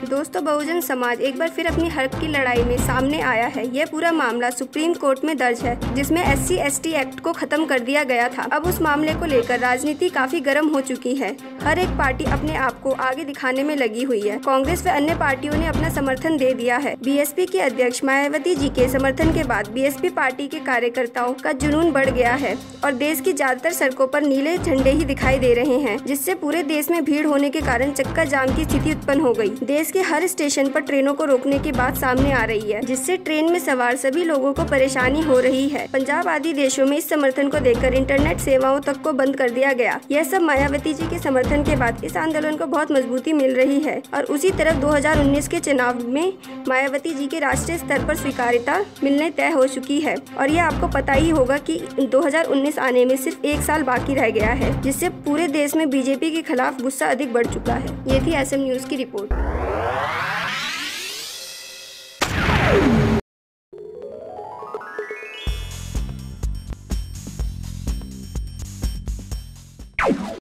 दोस्तों, बहुजन समाज एक बार फिर अपनी हक की लड़ाई में सामने आया है। यह पूरा मामला सुप्रीम कोर्ट में दर्ज है, जिसमें एस सी एक्ट को खत्म कर दिया गया था। अब उस मामले को लेकर राजनीति काफ़ी गर्म हो चुकी है। हर एक पार्टी अपने आप को आगे दिखाने में लगी हुई है। कांग्रेस व अन्य पार्टियों ने अपना समर्थन दे दिया है। बीएसपी के अध्यक्ष मायावती जी के समर्थन के बाद बीएसपी पार्टी के कार्यकर्ताओं का जुनून बढ़ गया है और देश की ज़्यादातर सड़कों पर नीले झंडे ही दिखाई दे रहे हैं, जिससे पूरे देश में भीड़ होने के कारण चक्का जाम की स्थिति उत्पन्न हो गई देश के हर स्टेशन पर ट्रेनों को रोकने की बात सामने आ रही है, जिससे ट्रेन में सवार सभी लोगों को परेशानी हो रही है। पंजाब आदि देशों में इस समर्थन को देखकर इंटरनेट सेवाओं तक को बंद कर दिया गया। यह सब मायावती जी के समर्थन गठन के बाद इस आंदोलन को बहुत मजबूती मिल रही है और उसी तरफ़ 2019 के चुनाव में मायावती जी के राष्ट्रीय स्तर पर स्वीकारिता मिलने तय हो चुकी है। और यह आपको पता ही होगा कि 2019 आने में सिर्फ़ एक साल बाकी रह गया है, जिससे पूरे देश में बीजेपी के खिलाफ गुस्सा अधिक बढ़ चुका है। ये थी एसएम न्यूज़ की रिपोर्ट।